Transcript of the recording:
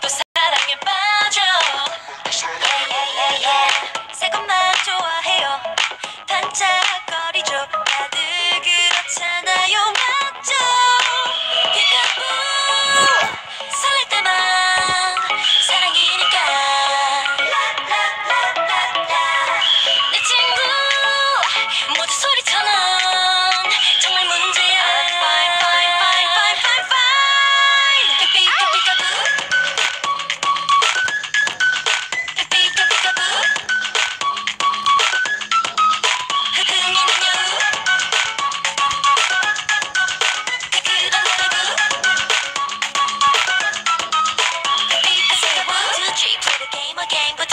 tantos again.